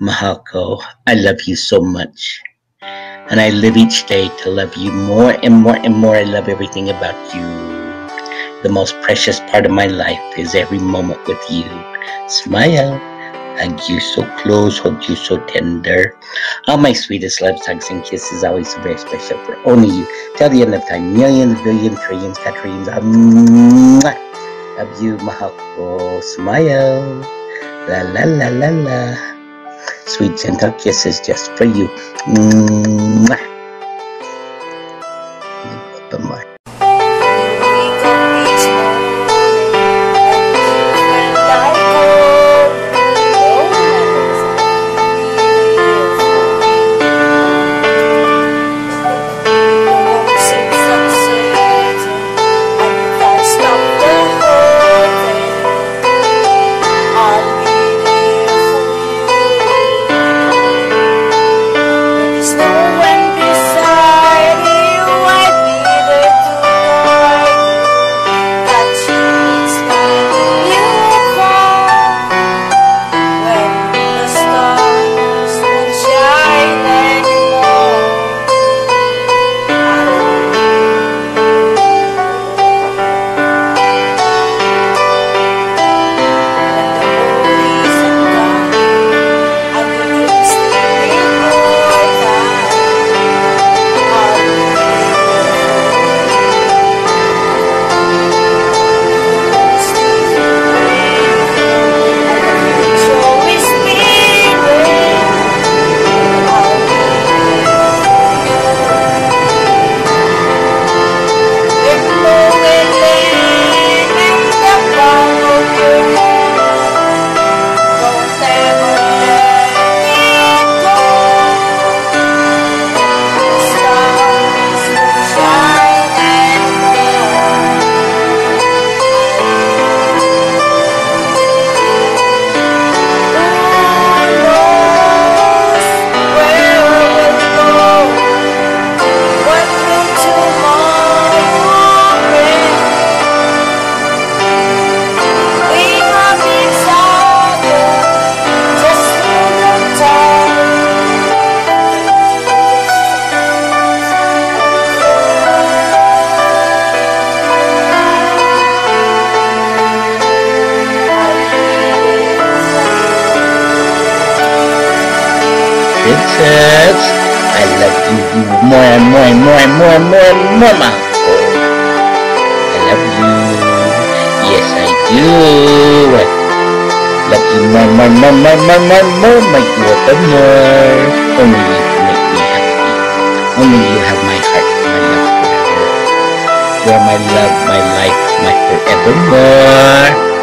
Mahako, I love you so much. And I live each day to love you more and more and more. I love everything about you. The most precious part of my life is every moment with you. Smile. Hug you so close, hold you so tender. All my sweetest loves, hugs, and kisses, always so very special for only you. Till the end of time, millions, billions, trillions, quadrillions. Um, love you, Mahako. Smile. La la la la la. Sweet gentle kisses just for you. Mwah. Princess. I love you more and more and more and more and more and more. I love you. Yes, I do. Love you more, more, more, more, more, more, more, my daughter, more. Only you make me happy. Only you have my heart, my love forever. You are my love, my life, my forevermore.